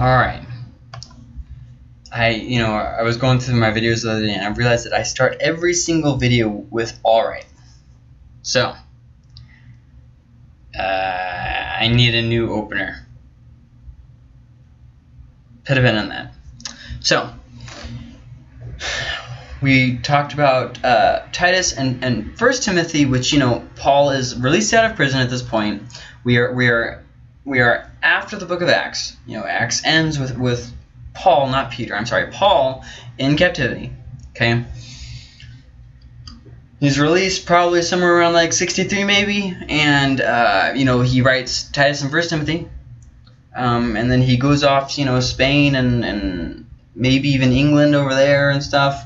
Alright. I, you know, I was going through my videos the other day and I realized that I start every single video with alright. So, uh, I need a new opener. Put a pin on that. So, we talked about uh, Titus and, and First Timothy, which you know Paul is released out of prison at this point. We are we are we are after the book of Acts. You know, Acts ends with with Paul, not Peter. I'm sorry, Paul in captivity. Okay. He's released probably somewhere around like 63 maybe, and uh, you know he writes Titus and First Timothy, um, and then he goes off, you know, Spain and and maybe even England over there and stuff.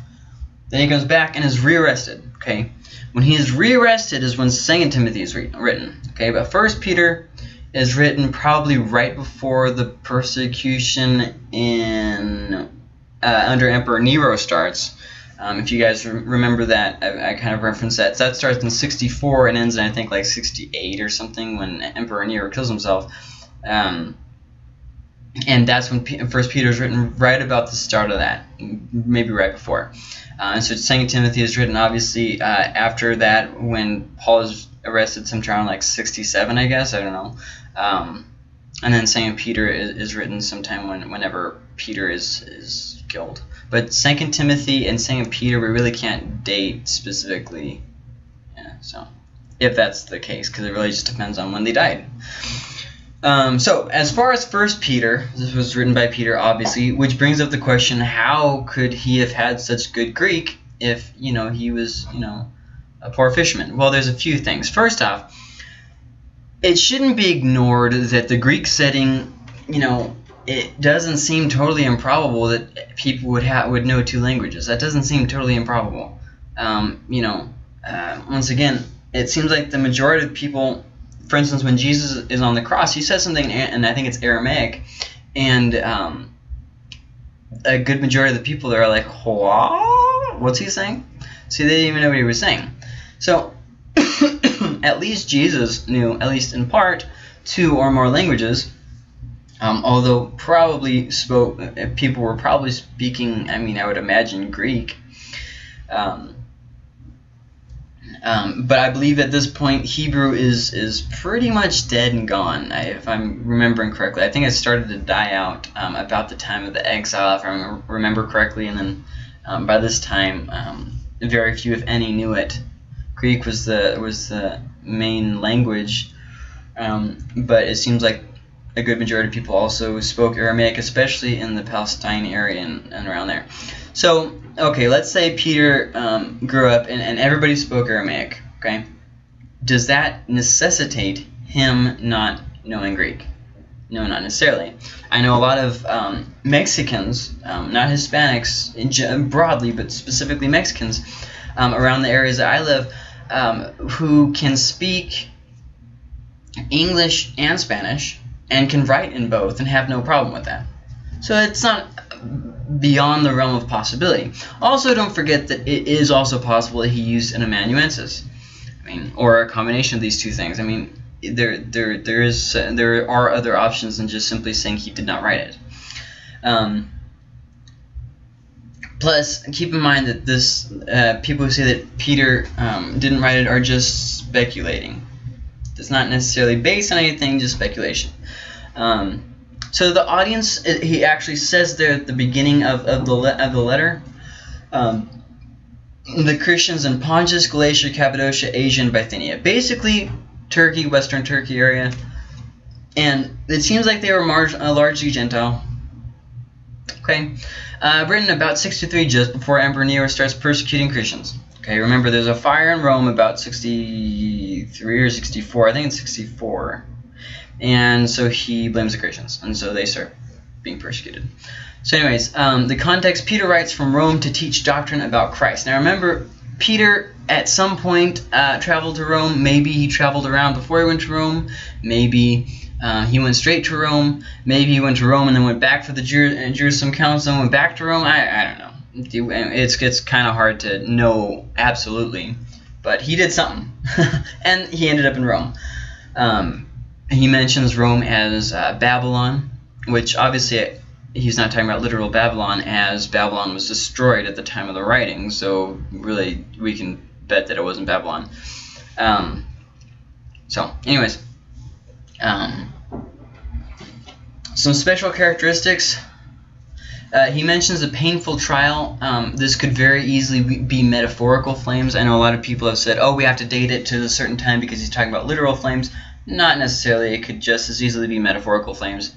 Then he comes back and is rearrested. Okay, when he is rearrested is when Second Timothy is written. Okay, but First Peter is written probably right before the persecution in uh, under Emperor Nero starts. Um, if you guys re- remember that, I, I, kind of referenced that. So that starts in 64 and ends in I think like 68 or something when Emperor Nero kills himself. Um, and that's when P- First Peter is written right about the start of that, maybe right before. Uh, and so Second Timothy is written obviously uh, after that when Paul is arrested sometime around like 67, I guess. I don't know. Um, and then Second Peter is, is written sometime when whenever Peter is is killed. But Second Timothy and Second Peter we really can't date specifically. Yeah, so if that's the case, because it really just depends on when they died. Um, so as far as First Peter, this was written by Peter, obviously, which brings up the question: How could he have had such good Greek if you know he was you know a poor fisherman? Well, there's a few things. First off, it shouldn't be ignored that the Greek setting, you know, it doesn't seem totally improbable that people would have would know two languages. That doesn't seem totally improbable. Um, you know, uh, once again, it seems like the majority of people for instance, when Jesus is on the cross, he says something, and I think it's Aramaic, and um, a good majority of the people there are like, what? What's he saying? See, they didn't even know what he was saying. So, at least Jesus knew, at least in part, two or more languages. Um, although probably spoke, people were probably speaking. I mean, I would imagine Greek. Um, um, but I believe at this point Hebrew is is pretty much dead and gone, I, if I'm remembering correctly. I think it started to die out um, about the time of the exile, if I remember correctly, and then um, by this time, um, very few, if any, knew it. Greek was the was the main language, um, but it seems like a good majority of people also spoke Aramaic, especially in the Palestine area and, and around there. So okay, let's say Peter um, grew up and, and everybody spoke Aramaic, okay? Does that necessitate him not knowing Greek? No, not necessarily. I know a lot of um, Mexicans, um, not Hispanics broadly, but specifically Mexicans um, around the areas that I live, um, who can speak English and Spanish and can write in both and have no problem with that. So it's not beyond the realm of possibility. Also, don't forget that it is also possible that he used an amanuensis. I mean, or a combination of these two things. I mean, there, there, there is, uh, there are other options than just simply saying he did not write it. Um, plus, keep in mind that this, uh, people who say that Peter um, didn't write it are just speculating. It's not necessarily based on anything, just speculation. Um, so the audience, he actually says there at the beginning of, of, the, of the letter, um, the Christians in Pontus, Galatia, Cappadocia, Asia, and Bithynia. Basically, Turkey, Western Turkey area. And it seems like they were uh, largely Gentile. Okay. Uh, written about 63 just before Emperor Nero starts persecuting Christians. Okay, remember there's a fire in Rome about 63 or 64. I think it's 64 and so he blames the Christians, and so they start being persecuted. So, anyways, um, the context Peter writes from Rome to teach doctrine about Christ. Now, remember, Peter at some point uh, traveled to Rome. Maybe he traveled around before he went to Rome. Maybe uh, he went straight to Rome. Maybe he went to Rome and then went back for the Jer- Jerusalem Council and went back to Rome. I, I don't know. It's, it's kind of hard to know absolutely. But he did something. and he ended up in Rome. Um, he mentions Rome as uh, Babylon, which obviously he's not talking about literal Babylon as Babylon was destroyed at the time of the writing. So really, we can bet that it wasn't Babylon. Um, so, anyways, um, some special characteristics. Uh, he mentions a painful trial. Um, this could very easily be metaphorical flames. I know a lot of people have said, oh, we have to date it to a certain time because he's talking about literal flames. Not necessarily. It could just as easily be metaphorical flames.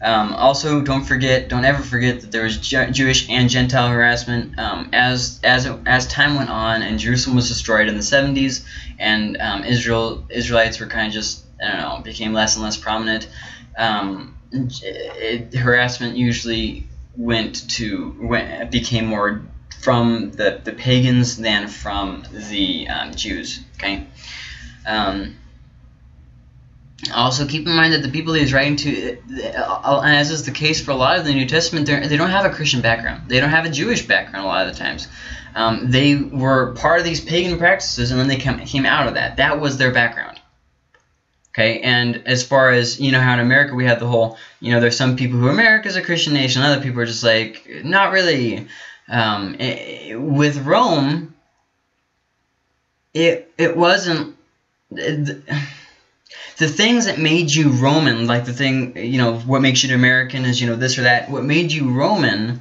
Um, also, don't forget, don't ever forget that there was Jewish and Gentile harassment um, as as as time went on, and Jerusalem was destroyed in the 70s, and um, Israel Israelites were kind of just I don't know became less and less prominent. Um, it, harassment usually went to went became more from the the pagans than from the um, Jews. Okay. Um, also, keep in mind that the people he's writing to, uh, as is the case for a lot of the New Testament, they don't have a Christian background. They don't have a Jewish background a lot of the times. Um, they were part of these pagan practices, and then they came, came out of that. That was their background. Okay, and as far as, you know, how in America we have the whole, you know, there's some people who America's a Christian nation, other people are just like, not really. Um, it, with Rome, it, it wasn't... It, the things that made you Roman, like the thing, you know, what makes you an American is, you know, this or that. What made you Roman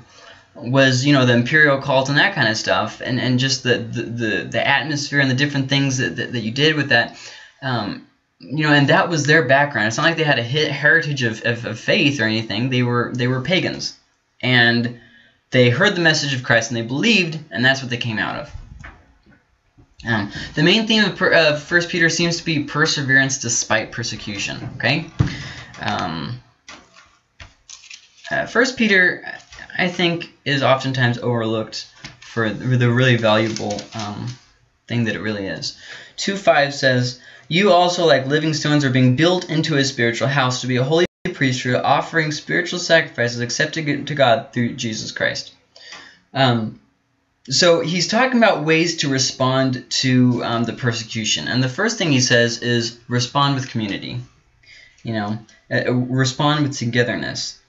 was, you know, the imperial cult and that kind of stuff, and, and just the, the, the, the atmosphere and the different things that, that, that you did with that. Um, you know, and that was their background. It's not like they had a hit heritage of, of, of faith or anything. They were they were pagans, and they heard the message of Christ and they believed, and that's what they came out of. Um, the main theme of uh, First Peter seems to be perseverance despite persecution. Okay, um, uh, First Peter, I think, is oftentimes overlooked for the really valuable um, thing that it really is. Two five says, "You also, like living stones, are being built into a spiritual house to be a holy priesthood, offering spiritual sacrifices accepted to God through Jesus Christ." Um, so he's talking about ways to respond to um, the persecution. And the first thing he says is respond with community. You know, uh, respond with togetherness.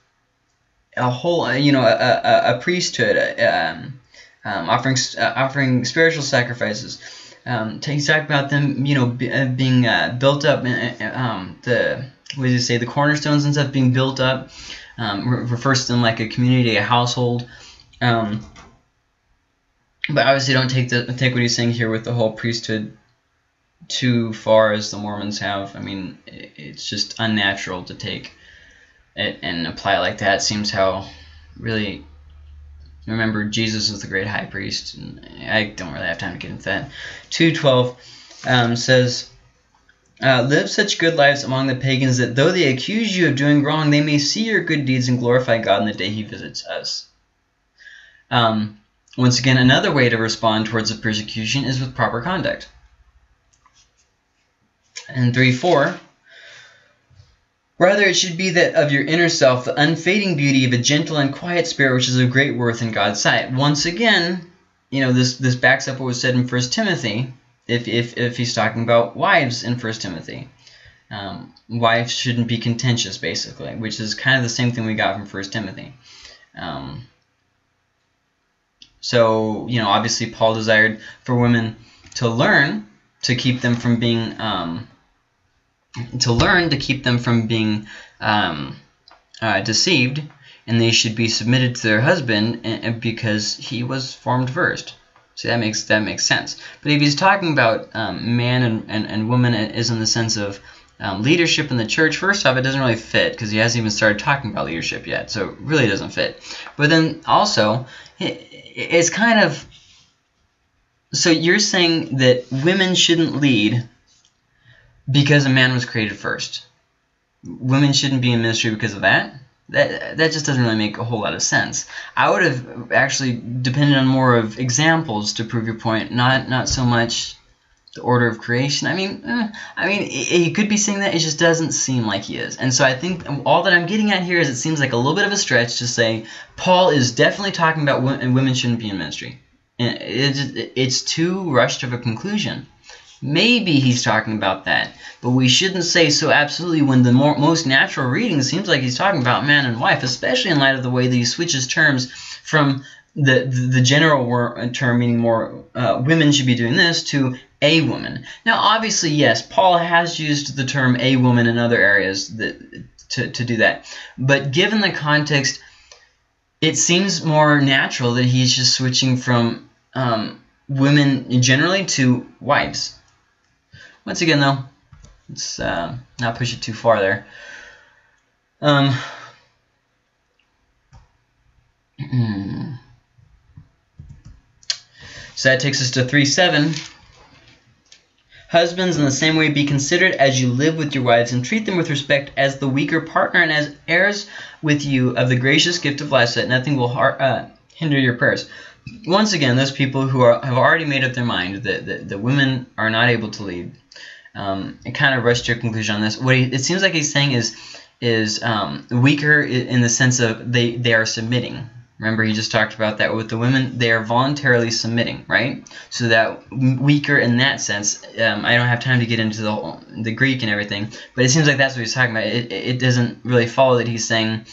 A whole, uh, you know, a, a, a priesthood, uh, um, um, offering uh, offering spiritual sacrifices. Um, talking about them, you know, uh, being uh, built up. Um, the what does he say? The cornerstones and stuff being built up. Um, refers to them like a community, a household. Um, but obviously, don't take the take what he's saying here with the whole priesthood too far as the Mormons have. I mean, it's just unnatural to take it and apply it like that. It seems how really remember Jesus was the great high priest. And I don't really have time to get into that. 212 um, says, uh, Live such good lives among the pagans that though they accuse you of doing wrong, they may see your good deeds and glorify God in the day he visits us. Um, once again, another way to respond towards the persecution is with proper conduct. And 3.4, Rather, it should be that of your inner self, the unfading beauty of a gentle and quiet spirit, which is of great worth in God's sight. Once again, you know, this, this backs up what was said in 1 Timothy, if, if, if he's talking about wives in 1 Timothy. Um, wives shouldn't be contentious, basically, which is kind of the same thing we got from 1 Timothy. Um, so, you know, obviously Paul desired for women to learn to keep them from being, um, to learn to keep them from being um, uh, deceived, and they should be submitted to their husband because he was formed first. See, that makes that makes sense. But if he's talking about um, man and, and, and woman is in the sense of um, leadership in the church, first off, it doesn't really fit because he hasn't even started talking about leadership yet, so it really doesn't fit. But then also, it's kind of so you're saying that women shouldn't lead because a man was created first. Women shouldn't be in ministry because of that. That that just doesn't really make a whole lot of sense. I would have actually depended on more of examples to prove your point, not not so much the order of creation. I mean, eh, I mean, he could be saying that. It just doesn't seem like he is. And so I think all that I'm getting at here is it seems like a little bit of a stretch to say Paul is definitely talking about women, women shouldn't be in ministry. And it's too rushed of a conclusion. Maybe he's talking about that. But we shouldn't say so absolutely when the more, most natural reading seems like he's talking about man and wife, especially in light of the way that he switches terms from the the, the general term meaning more uh, women should be doing this to a woman. Now, obviously, yes, Paul has used the term a woman in other areas that, to, to do that. But given the context, it seems more natural that he's just switching from um, women generally to wives. Once again, though, let's uh, not push it too far there. Um, so that takes us to 3 7. Husbands, in the same way, be considered as you live with your wives, and treat them with respect as the weaker partner and as heirs with you of the gracious gift of life, so that nothing will uh, hinder your prayers. Once again, those people who are, have already made up their mind that, that the women are not able to lead, um, kind of rush to a conclusion on this. What he, it seems like he's saying is is um, weaker in the sense of they, they are submitting. Remember, he just talked about that with the women. They are voluntarily submitting, right? So that weaker in that sense. Um, I don't have time to get into the the Greek and everything, but it seems like that's what he's talking about. It, it doesn't really follow that he's saying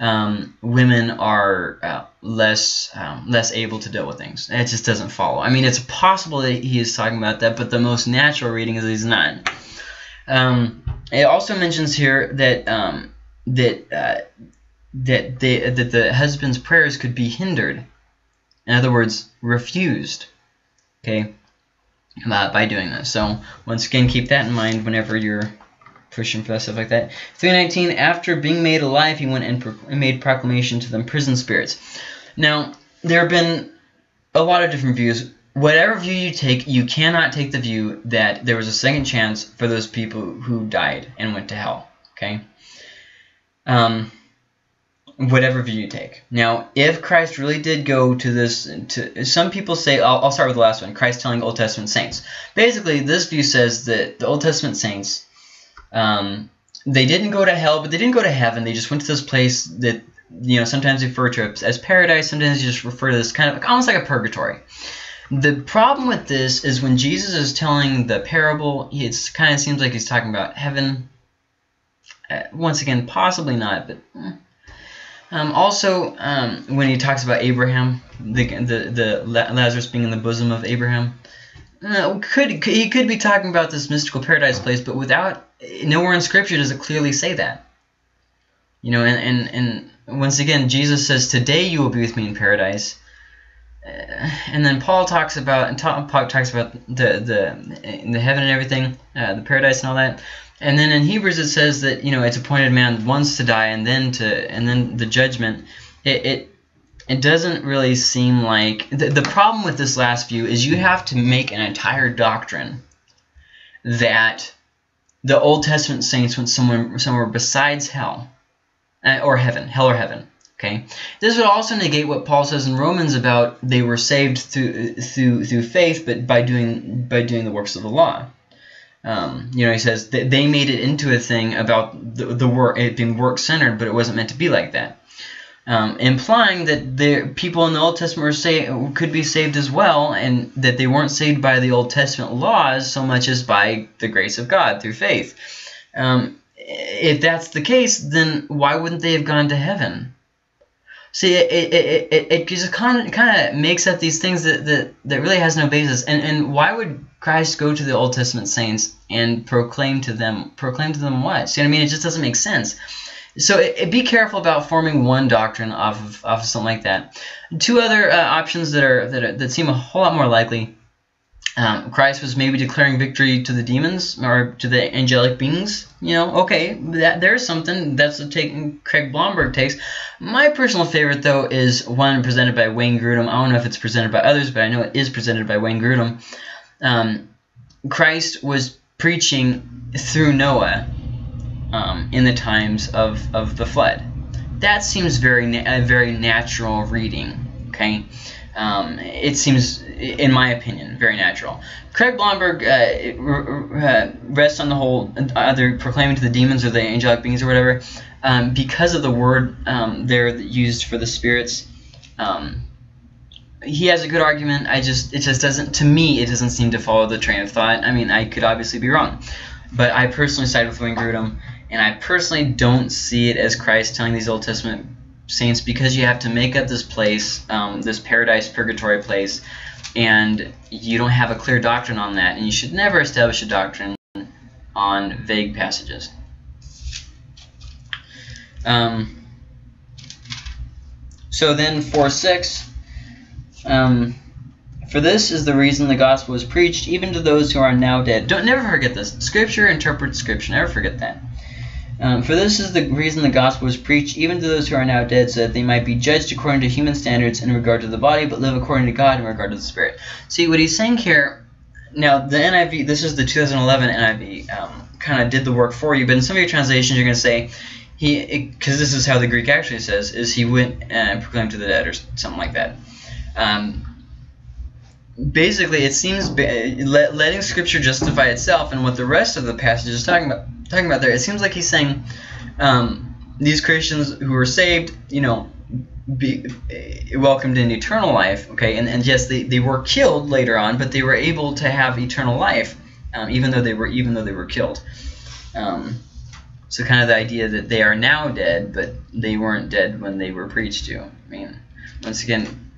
um, women are uh, less um, less able to deal with things. It just doesn't follow. I mean, it's possible that he is talking about that, but the most natural reading is he's not. Um, it also mentions here that um, that uh, that they that the husband's prayers could be hindered. In other words, refused. Okay, uh, by doing this. So once again, keep that in mind whenever you're for stuff like that. 319. After being made alive, he went and, pro made proclamation to them prison spirits. Now there have been a lot of different views. Whatever view you take, you cannot take the view that there was a second chance for those people who died and went to hell. Okay. Um, whatever view you take. Now, if Christ really did go to this, to some people say, I'll, I'll, start with the last one, Christ telling Old Testament saints. Basically, this view says that the Old Testament saints, um, they didn't go to hell, but they didn't go to heaven. They just went to this place that, you know, sometimes refer to as paradise, sometimes you just refer to this kind of almost like a purgatory. The problem with this is when Jesus is telling the parable, it kind of seems like he's talking about heaven. Uh, once again, possibly not, but... Eh um, also, um, when he talks about Abraham, the, the, the Lazarus being in the bosom of Abraham, uh, could he could be talking about this mystical paradise place, but without nowhere in Scripture does it clearly say that. You know, and and, and once again, Jesus says, "Today you will be with me in paradise." Uh, and then Paul talks about and Paul talks about the the the heaven and everything, uh, the paradise and all that. And then in Hebrews it says that you know it's appointed man once to die and then to and then the judgment. It it, it doesn't really seem like the, the problem with this last view is you have to make an entire doctrine that the Old Testament saints went somewhere somewhere besides hell uh, or heaven, hell or heaven. Okay, this would also negate what Paul says in Romans about they were saved through through through faith, but by doing by doing the works of the law. Um, you know, he says that they made it into a thing about the, the work, it being work centered, but it wasn't meant to be like that. Um, implying that the people in the Old Testament were say, could be saved as well, and that they weren't saved by the Old Testament laws so much as by the grace of God through faith. Um, if that's the case, then why wouldn't they have gone to heaven? See, it, it, it, it just kind of kind of makes up these things that, that, that really has no basis. And and why would Christ go to the Old Testament saints and proclaim to them proclaim to them what? See what I mean? It just doesn't make sense. So it, it, be careful about forming one doctrine off of, off of something like that. Two other uh, options that are, that are that seem a whole lot more likely um, Christ was maybe declaring victory to the demons or to the angelic beings. You know, okay, that there's something that's the take Craig Blomberg takes. My personal favorite though is one presented by Wayne Grudem. I don't know if it's presented by others, but I know it is presented by Wayne Grudem. Um, Christ was preaching through Noah um, in the times of, of the flood. That seems very a very natural reading. Okay. Um, it seems, in my opinion, very natural. Craig Blomberg uh, uh, rests on the whole, either proclaiming to the demons or the angelic beings or whatever, um, because of the word um, there used for the spirits. Um, he has a good argument. I just it just doesn't to me it doesn't seem to follow the train of thought. I mean, I could obviously be wrong, but I personally side with Wayne Grudem, and I personally don't see it as Christ telling these Old Testament saints because you have to make up this place, um, this paradise purgatory place, and you don't have a clear doctrine on that, and you should never establish a doctrine on vague passages. Um, so then 4.6, um, for this is the reason the gospel was preached even to those who are now dead. Don't never forget this. Scripture interprets Scripture. Never forget that. Um, for this is the reason the gospel was preached even to those who are now dead, so that they might be judged according to human standards in regard to the body, but live according to God in regard to the spirit. See what he's saying here. Now the NIV, this is the 2011 NIV, um, kind of did the work for you, but in some of your translations you're going to say he, because this is how the Greek actually says, is he went and proclaimed to the dead or something like that. Um, basically, it seems letting Scripture justify itself and what the rest of the passage is talking about talking about there. It seems like he's saying um, these Christians who were saved, you know, be uh, welcomed in eternal life. Okay, and, and yes, they, they were killed later on, but they were able to have eternal life, um, even though they were even though they were killed. Um, so kind of the idea that they are now dead, but they weren't dead when they were preached to. I mean, once again,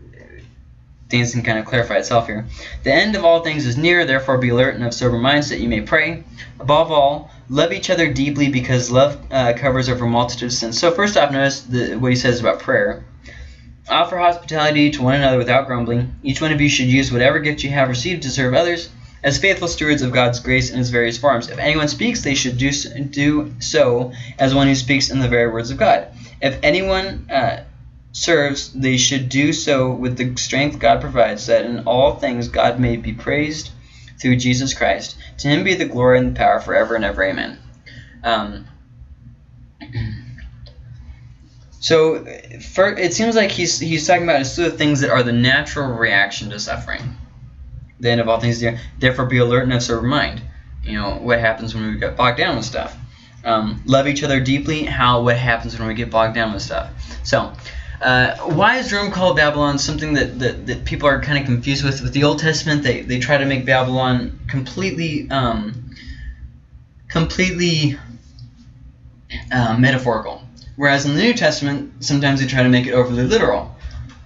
things can kind of clarify itself here. The end of all things is near, therefore be alert and of sober minds that you may pray. Above all, love each other deeply because love uh, covers over a multitude of sins. So first off, notice the, what he says about prayer. Offer hospitality to one another without grumbling. Each one of you should use whatever gift you have received to serve others as faithful stewards of God's grace in its various forms. If anyone speaks, they should do, do so as one who speaks in the very words of God. If anyone uh, serves, they should do so with the strength God provides, that in all things God may be praised through Jesus Christ. To him be the glory and the power forever and ever. Amen. Um, so for, it seems like he's, he's talking about a slew of things that are the natural reaction to suffering. The end of all things, therefore be alert and of sober mind. You know, what happens when we get bogged down with stuff. Um, love each other deeply, how what happens when we get bogged down with stuff. So, uh, why is Rome called Babylon? Something that, that, that people are kind of confused with. With the Old Testament, they, they try to make Babylon completely um, completely uh, metaphorical. Whereas in the New Testament, sometimes they try to make it overly literal.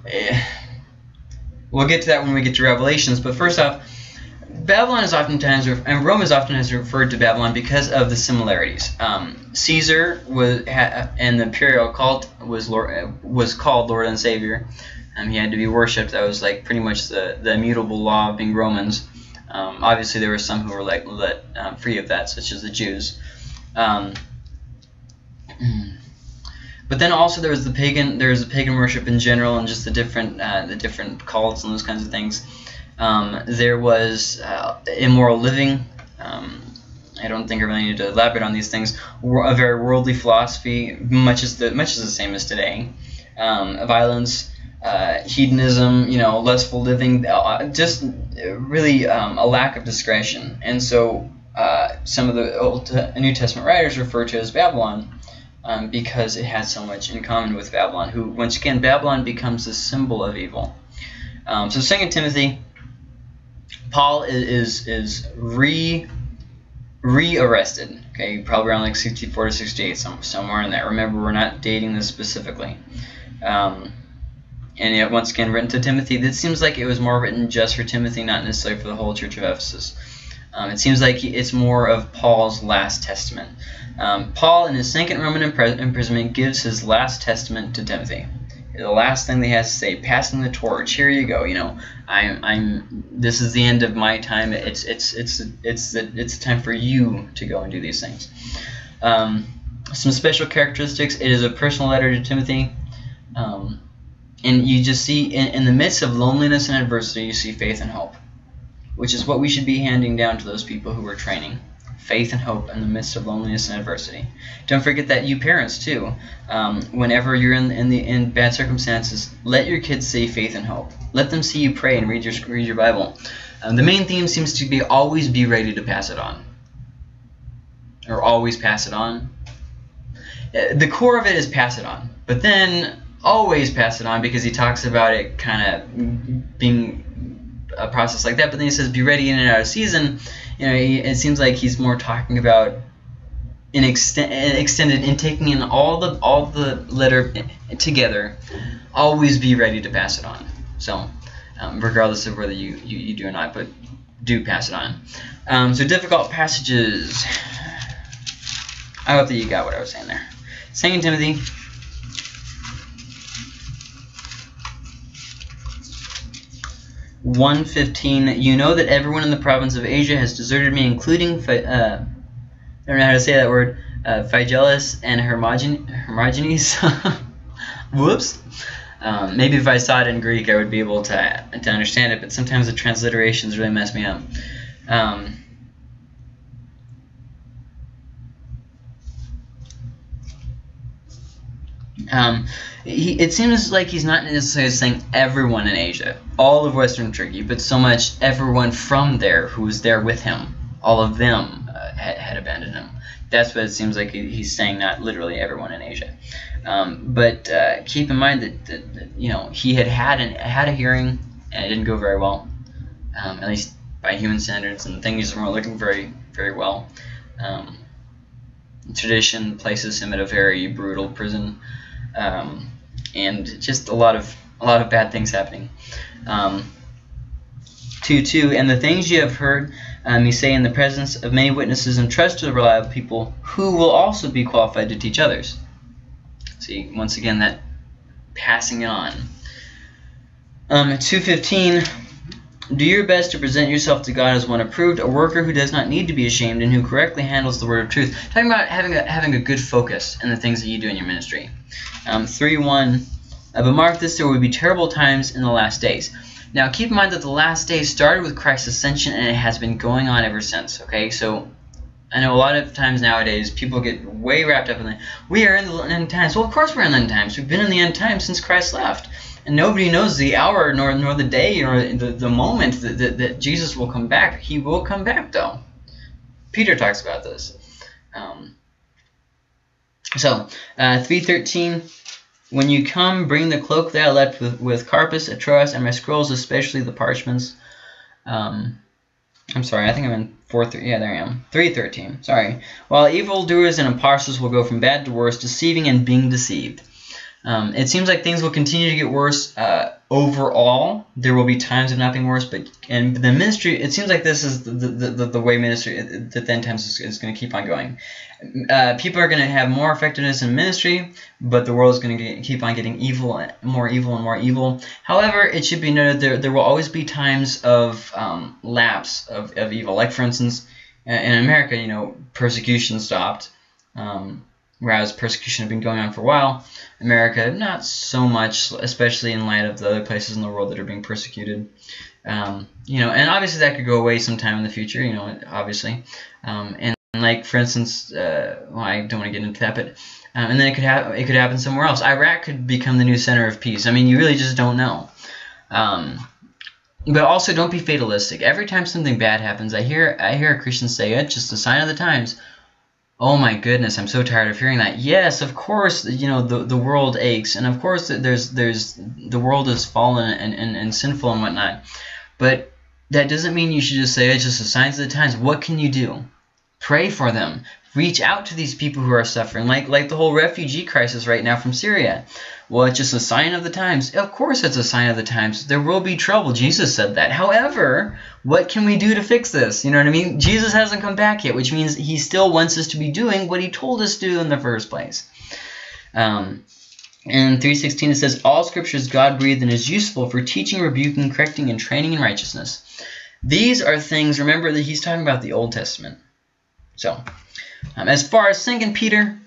Eh, we'll get to that when we get to Revelations. But first off, Babylon is oftentimes, and Rome is often referred to Babylon because of the similarities. Um, Caesar was, and the imperial cult was Lord, was called Lord and Savior. Um, he had to be worshipped. That was like pretty much the, the immutable law of being Romans. Um, obviously, there were some who were like let um, free of that, such as the Jews. Um, but then also there was the pagan, there was the pagan worship in general, and just the different uh, the different cults and those kinds of things. Um, there was uh, immoral living. Um, I don't think I really need to elaborate on these things. A very worldly philosophy, much as the much as the same as today. Um, violence, uh, hedonism, you know, lustful living, uh, just really um, a lack of discretion. And so uh, some of the Old New Testament writers refer to as Babylon. Um, because it has so much in common with Babylon, who, once again, Babylon becomes a symbol of evil. Um, so 2 Timothy Paul is is re re-arrested. Okay, probably around like 64 to 68, some, somewhere in there. Remember, we're not dating this specifically. Um, and yet, once again, written to Timothy. This seems like it was more written just for Timothy, not necessarily for the whole church of Ephesus. Um, it seems like it's more of Paul's last testament. Um, Paul, in his second Roman imprisonment, gives his last testament to Timothy the last thing they have to say, passing the torch. Here you go. You know, I'm, I'm. This is the end of my time. It's, it's, it's, it's, it's time for you to go and do these things. Um, some special characteristics. It is a personal letter to Timothy, um, and you just see in, in the midst of loneliness and adversity, you see faith and hope, which is what we should be handing down to those people who we're training faith and hope in the midst of loneliness and adversity. Don't forget that you parents too. Um, whenever you're in in the in bad circumstances, let your kids see faith and hope. Let them see you pray and read your read your Bible. Um, the main theme seems to be always be ready to pass it on, or always pass it on. Uh, the core of it is pass it on, but then always pass it on because he talks about it kind of being a process like that. But then he says, "Be ready in and out of season." You know, he, it seems like he's more talking about an extent, extended in taking in all the all the letter together. Always be ready to pass it on. So, um, regardless of whether you, you, you do or not, but do pass it on. Um, so difficult passages. I hope that you got what I was saying there. Second Timothy. One fifteen. You know that everyone in the province of Asia has deserted me, including uh, I don't know how to say that word. Uh, Phygelus and Hermogen Hermogenes. Whoops. Um, maybe if I saw it in Greek, I would be able to to understand it. But sometimes the transliterations really mess me up. Um, Um, he, it seems like he's not necessarily saying everyone in Asia, all of Western Turkey, but so much everyone from there who was there with him, all of them uh, had, had, abandoned him. That's what it seems like he's saying, not literally everyone in Asia. Um, but uh, keep in mind that, that, that, you know he had had an, had a hearing and it didn't go very well, um, at least by human standards, and things weren't looking very very well. Um, tradition places him at a very brutal prison um, and just a lot of a lot of bad things happening. Um, two two, and the things you have heard um, you say in the presence of many witnesses, and trust to the reliable people who will also be qualified to teach others. See, once again, that passing it on. Um, 215, do your best to present yourself to God as one approved, a worker who does not need to be ashamed and who correctly handles the word of truth. Talking about having a, having a good focus in the things that you do in your ministry. Um, 3 1. Uh, but mark this, there will be terrible times in the last days. Now, keep in mind that the last days started with Christ's ascension and it has been going on ever since. Okay, so I know a lot of times nowadays people get way wrapped up in the we are in the end times. Well, of course we're in the end times. We've been in the end times since Christ left. And nobody knows the hour nor, nor the day nor the, the moment that, that, that Jesus will come back. He will come back, though. Peter talks about this. Um, so, uh, 313, when you come, bring the cloak that I left with, with Carpus, Troas, and my scrolls, especially the parchments. Um, I'm sorry, I think I'm in 4, 3, yeah, there I am. 313, sorry. While evildoers and impostors will go from bad to worse, deceiving and being deceived. Um, it seems like things will continue to get worse uh, overall. There will be times of not being worse, but and the ministry. It seems like this is the the, the, the way ministry the end times is, is going to keep on going. Uh, people are going to have more effectiveness in ministry, but the world is going to keep on getting evil, and more evil and more evil. However, it should be noted there there will always be times of um, lapse of, of evil. Like for instance, in America, you know, persecution stopped. Um, whereas persecution had been going on for a while. America, not so much, especially in light of the other places in the world that are being persecuted. Um, you know, and obviously that could go away sometime in the future. You know, obviously, um, and like for instance, uh, well, I don't want to get into that, but um, and then it could happen. It could happen somewhere else. Iraq could become the new center of peace. I mean, you really just don't know. Um, but also, don't be fatalistic. Every time something bad happens, I hear I hear a Christian say, "It's just a sign of the times." Oh my goodness, I'm so tired of hearing that. Yes, of course, you know, the, the world aches, and of course there's there's the world is fallen and, and, and sinful and whatnot. But that doesn't mean you should just say it's just a sign of the times. What can you do? Pray for them. Reach out to these people who are suffering, like like the whole refugee crisis right now from Syria. Well, it's just a sign of the times. Of course it's a sign of the times. There will be trouble. Jesus said that. However, what can we do to fix this? You know what I mean? Jesus hasn't come back yet, which means he still wants us to be doing what he told us to do in the first place. Um, in 3.16 it says, All scripture is God-breathed and is useful for teaching, rebuking, correcting, and training in righteousness. These are things, remember that he's talking about the Old Testament. So, um, as far as 2 Peter,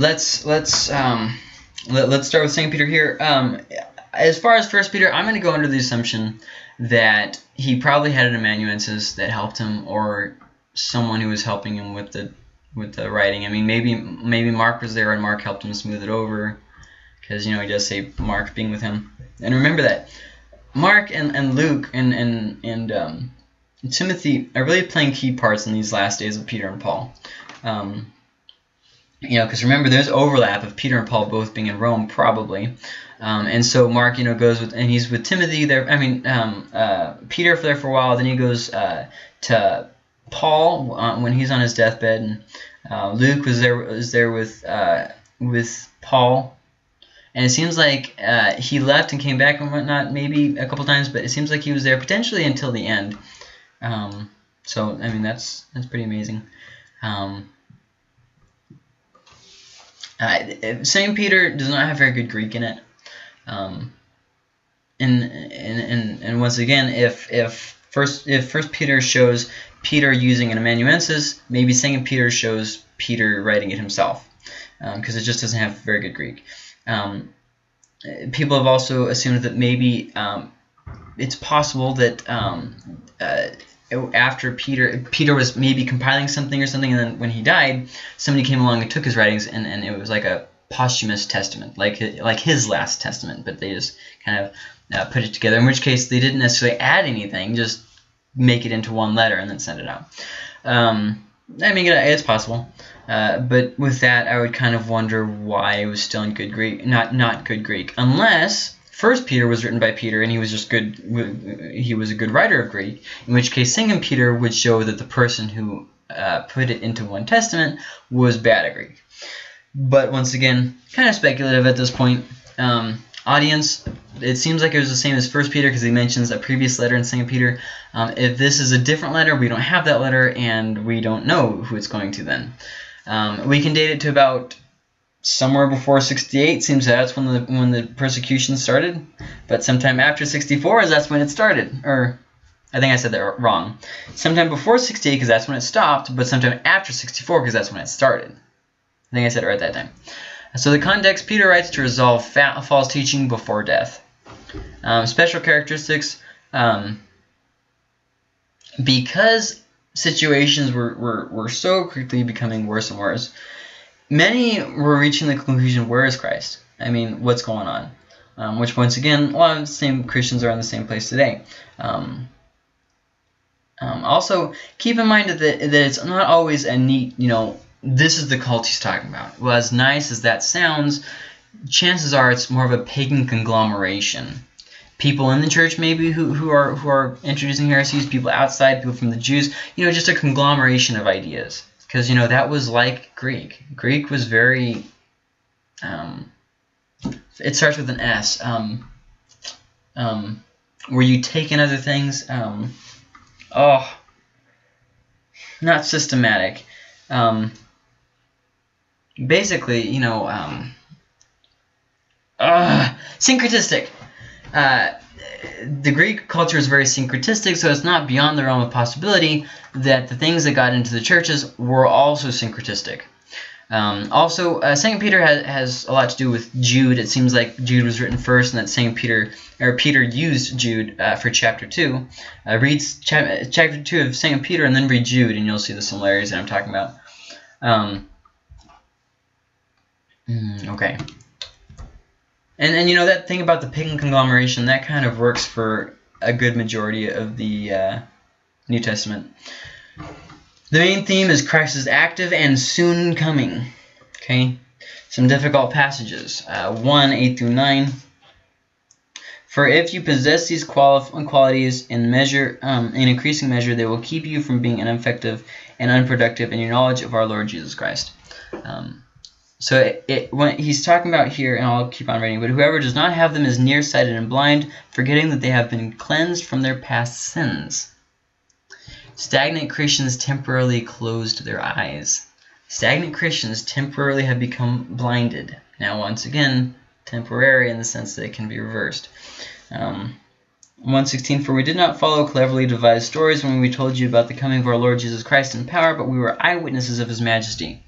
let's let's um, let, us start with St. Peter here. Um, as far as First Peter, I'm going to go under the assumption that he probably had an amanuensis that helped him, or someone who was helping him with the with the writing. I mean, maybe maybe Mark was there and Mark helped him smooth it over, because you know he does say Mark being with him. And remember that Mark and, and Luke and and and um, Timothy are really playing key parts in these last days of Peter and Paul. Um, you know, because remember, there's overlap of Peter and Paul both being in Rome, probably. Um, and so Mark, you know, goes with, and he's with Timothy there. I mean, um, uh, Peter there for a while. Then he goes uh, to Paul uh, when he's on his deathbed. And uh, Luke was there was there with uh, with Paul. And it seems like uh, he left and came back and whatnot, maybe a couple times, but it seems like he was there potentially until the end. Um, so I mean, that's that's pretty amazing. Um, uh, St. Peter does not have very good Greek in it. Um, and, and, and, and once again, if, if, first, if First Peter shows Peter using an amanuensis, maybe Second Peter shows Peter writing it himself, because um, it just doesn't have very good Greek. Um, people have also assumed that maybe um, it's possible that um, uh, after Peter Peter was maybe compiling something or something, and then when he died, somebody came along and took his writings, and, and it was like a posthumous testament, like like his last testament, but they just kind of uh, put it together. In which case, they didn't necessarily add anything, just make it into one letter and then send it out. Um, I mean, it's possible, uh, but with that, I would kind of wonder why it was still in good Greek, not not good Greek, unless First Peter was written by Peter, and he was just good. He was a good writer of Greek. In which case, Second Peter would show that the person who uh, put it into one testament was bad at Greek. But once again, kind of speculative at this point. Um, audience, it seems like it was the same as First Peter because he mentions a previous letter in Second Peter. Um, if this is a different letter, we don't have that letter, and we don't know who it's going to then. Um, we can date it to about somewhere before 68 seems that's when the when the persecution started. But sometime after 64 is that's when it started or I think I said that wrong. Sometime before 68 because that's when it stopped but sometime after 64 because that's when it started. I think I said it right that time. So the context Peter writes to resolve false teaching before death. Um, special characteristics um, because situations were, were, were so quickly becoming worse and worse many were reaching the conclusion, where is Christ? I mean, what's going on? Um, which, once again, a lot of the same Christians are in the same place today. Um, um, also, keep in mind that, that it's not always a neat, you know, this is the cult he's talking about. Well, as nice as that sounds, chances are it's more of a pagan conglomeration. People in the church maybe who, who are who are introducing heresies, people outside, people from the Jews, you know, just a conglomeration of ideas because you know that was like Greek. Greek was very. Um, it starts with an S. Um, um, where you taking other things. Um, oh, not systematic. Um, basically, you know, um, uh, syncretistic. Uh, the Greek culture is very syncretistic, so it's not beyond the realm of possibility that the things that got into the churches were also syncretistic. Um, also, uh, St. Peter has, has a lot to do with Jude. It seems like Jude was written first, and that St. Peter or Peter used Jude uh, for chapter two. Uh, read cha chapter two of St. Peter, and then read Jude, and you'll see the similarities that I'm talking about. Um, hmm, okay. And and you know that thing about the pagan conglomeration that kind of works for a good majority of the uh, New Testament. The main theme is Christ is active and soon coming. Okay, some difficult passages. Uh, 1, 8 through 9. For if you possess these qualities in measure, um, in increasing measure, they will keep you from being ineffective and unproductive in your knowledge of our Lord Jesus Christ. Um, so it, it, when he's talking about here, and I'll keep on reading, but whoever does not have them is nearsighted and blind, forgetting that they have been cleansed from their past sins. Stagnant Christians temporarily closed their eyes. Stagnant Christians temporarily have become blinded. Now, once again, temporary in the sense that it can be reversed. Um, 116, For we did not follow cleverly devised stories when we told you about the coming of our Lord Jesus Christ in power, but we were eyewitnesses of his majesty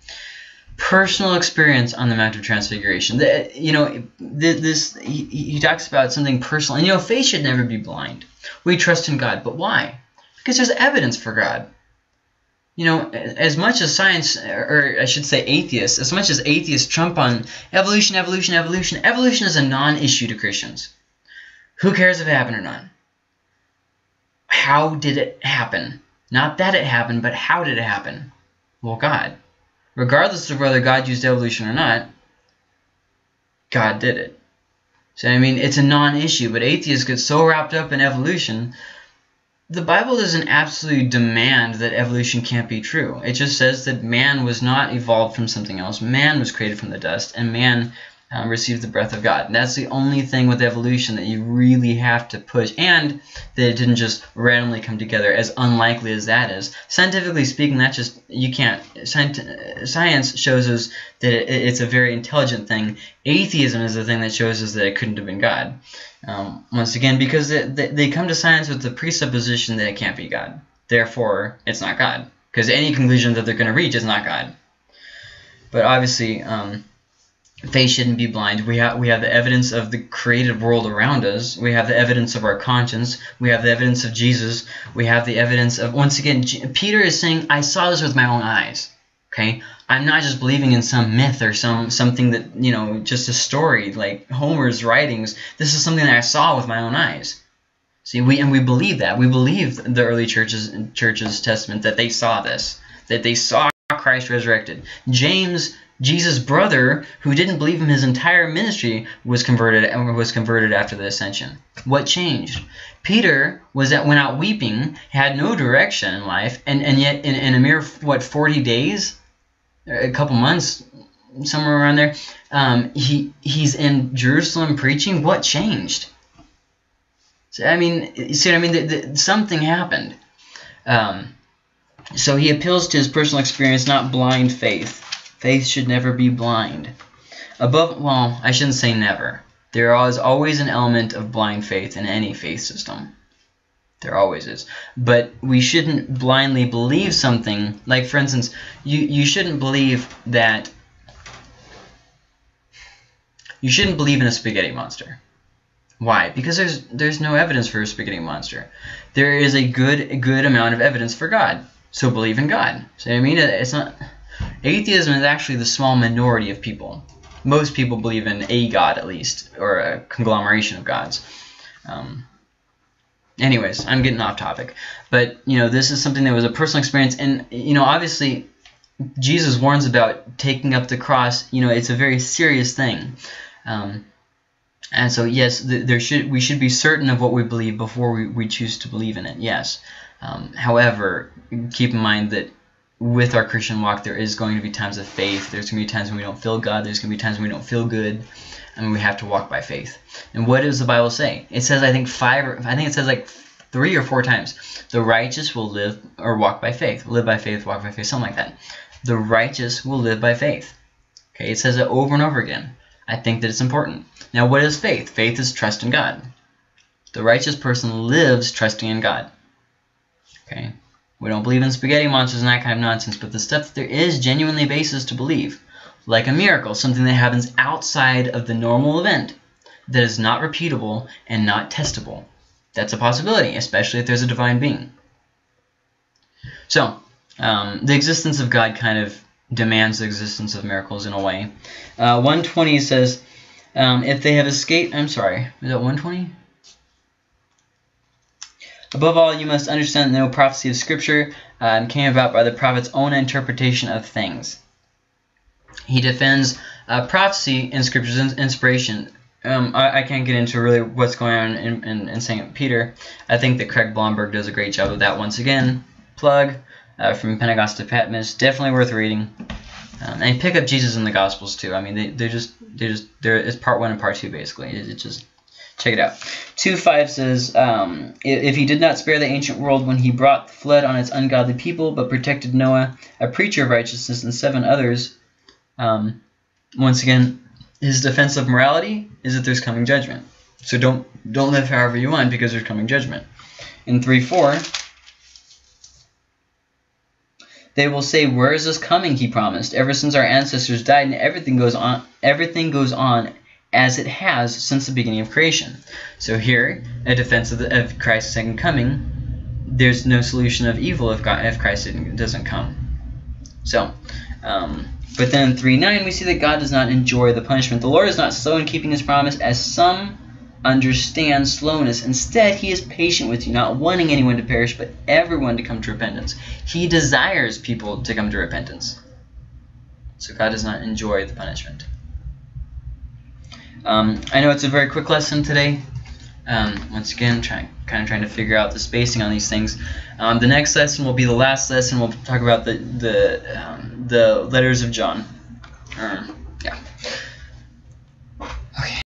personal experience on the Mount of Transfiguration. The, you know, this he, he talks about something personal. And, you know, faith should never be blind. We trust in God, but why? Because there's evidence for God. You know, as much as science, or I should say atheists, as much as atheists trump on evolution, evolution, evolution, evolution is a non-issue to Christians. Who cares if it happened or not? how did it happen? Not that it happened, but how did it happen? Well, God. Regardless of whether God used evolution or not, God did it. So, I mean, it's a non-issue, but atheists get so wrapped up in evolution the Bible doesn't absolutely demand that evolution can't be true. It just says that man was not evolved from something else. Man was created from the dust, and man um, received the breath of God. And that's the only thing with evolution that you really have to push, and that it didn't just randomly come together, as unlikely as that is. Scientifically speaking, that just, you can't, science shows us that it, it's a very intelligent thing. Atheism is the thing that shows us that it couldn't have been God. Um, once again, because it, they come to science with the presupposition that it can't be God. Therefore, it's not God. Because any conclusion that they're going to reach is not God. But obviously, um, faith shouldn't be blind. We have we have the evidence of the created world around us. We have the evidence of our conscience. We have the evidence of Jesus. We have the evidence of once again Peter is saying, "I saw this with my own eyes." Okay, I'm not just believing in some myth or some something that you know just a story like Homer's writings. This is something that I saw with my own eyes. See, we and we believe that we believe the early churches churches testament that they saw this, that they saw Christ resurrected. James Jesus' brother, who didn't believe him his entire ministry, was converted and was converted after the ascension. What changed? Peter was that went out weeping, had no direction in life, and, and yet in, in a mere what 40 days, a couple months, somewhere around there, um, he he's in Jerusalem preaching. What changed? So, I mean, see what I mean? The, the, something happened. Um, so he appeals to his personal experience, not blind faith. Faith should never be blind. Above, well, I shouldn't say never. There is always an element of blind faith in any faith system. There always is. But we shouldn't blindly believe something. Like, for instance, you, you shouldn't believe that... You shouldn't believe in a spaghetti monster. Why? Because there's there's no evidence for a spaghetti monster. There is a good a good amount of evidence for God. So believe in God. So I mean, it's not Atheism is actually the small minority of people. Most people believe in a god, at least, or a conglomeration of gods. Um, anyways, I'm getting off topic. But, you know, this is something that was a personal experience. And, you know, obviously, Jesus warns about taking up the cross. You know, it's a very serious thing. Um, and so, yes, there should we should be certain of what we believe before we, we choose to believe in it, yes. Um, however, keep in mind that with our Christian walk, there is going to be times of faith. There's going to be times when we don't feel God. There's going to be times when we don't feel good. and we have to walk by faith. And what does the Bible say? It says, I think five, I think it says like three or four times, the righteous will live or walk by faith. Live by faith, walk by faith, something like that. The righteous will live by faith. Okay, it says it over and over again. I think that it's important. Now, what is faith? Faith is trust in God. The righteous person lives trusting in God. Okay, we don't believe in spaghetti monsters and that kind of nonsense, but the stuff that there is genuinely basis to believe, like a miracle, something that happens outside of the normal event that is not repeatable and not testable. That's a possibility, especially if there's a divine being. So, um, the existence of God kind of demands the existence of miracles in a way. Uh, 120 says, um, if they have escaped, I'm sorry, is that 120? Above all, you must understand that no prophecy of Scripture um, came about by the prophet's own interpretation of things. He defends uh, prophecy in Scripture's inspiration. Um, I, I, can't get into really what's going on in, in, in St. Peter. I think that Craig Blomberg does a great job of that once again. Plug uh, from Pentecost to Patmos. Definitely worth reading. Um, and pick up Jesus in the Gospels too. I mean, they, they're just, they're just, they're, it's part one and part two basically. It, it's just Check it out. 2.5 says, um, If he did not spare the ancient world when he brought the flood on its ungodly people, but protected Noah, a preacher of righteousness, and seven others, um, once again, his defense of morality is that there's coming judgment. So don't don't live however you want because there's coming judgment. In 3.4, they will say, "Where is this coming?" He promised. Ever since our ancestors died, and everything goes on. Everything goes on as it has since the beginning of creation. So here, a defense of, the, of Christ's second coming, there's no solution of evil if, God, if Christ doesn't come. So, um, but then 3.9 we see that God does not enjoy the punishment. The Lord is not slow in keeping his promise, as some understand slowness. Instead, he is patient with you, not wanting anyone to perish, but everyone to come to repentance. He desires people to come to repentance. So God does not enjoy the punishment. Um, I know it's a very quick lesson today. Um, once again, trying, kind of trying to figure out the spacing on these things. Um, the next lesson will be the last lesson. We'll talk about the the um, the letters of John. Um, yeah. Okay.